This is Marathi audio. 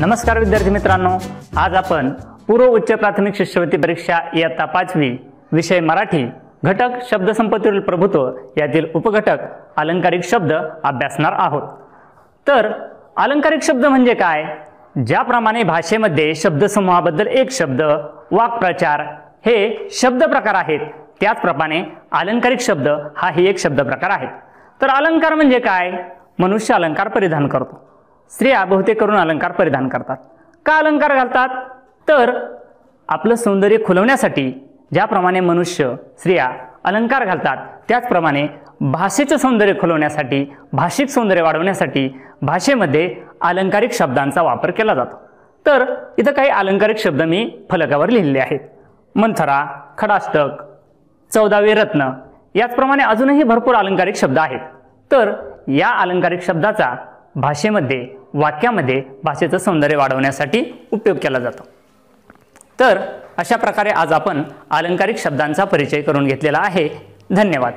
नमस्कार विद्यार्थी मित्रांनो. आज आपण पूर्व उच्च प्राथमिक शिष्यवृत्ती परीक्षा इयत्ता पाचवी विषय मराठी घटक शब्दसंपत्तीवरील प्रभुत्व यातील उपघटक अलंकारिक शब्द अभ्यासणार आहोत. तर अलंकारिक शब्द म्हणजे काय? ज्याप्रमाणे भाषेमध्ये शब्दसमूहाबद्दल एक शब्द वाक्प्रचार हे शब्द प्रकार आहेत. त्याचप्रमाणे अलंकारिक शब्द हाही एक शब्द प्रकार आहे. तर अलंकार म्हणजे काय? मनुष्य अलंकार परिधान करतो. स्त्रिया बहुतेक करून अलंकार परिधान करतात. का अलंकार घालतात? तर आपलं सौंदर्य खुलवण्यासाठी ज्याप्रमाणे मनुष्य स्त्रिया अलंकार घालतात त्याचप्रमाणे भाषेचं सौंदर्य खुलवण्यासाठी भाषिक सौंदर्य वाढवण्यासाठी भाषेमध्ये अलंकारिक शब्दांचा वापर केला जातो. तर इथं काही अलंकारिक शब्द मी फलकावर लिहिलेले आहेत. मंथरा खडाष्टक चौदावे रत्न याचप्रमाणे अजूनही भरपूर अलंकारिक शब्द आहेत. तर या अलंकारिक शब्दाचा भाषेमध्ये वाक्यामध्ये भाषेचं सौंदर्य वाढवण्यासाठी उपयोग केला जातो. तर अशा प्रकारे आज आपण अलंकारिक शब्दांचा परिचय करून घेतलेला आहे. धन्यवाद.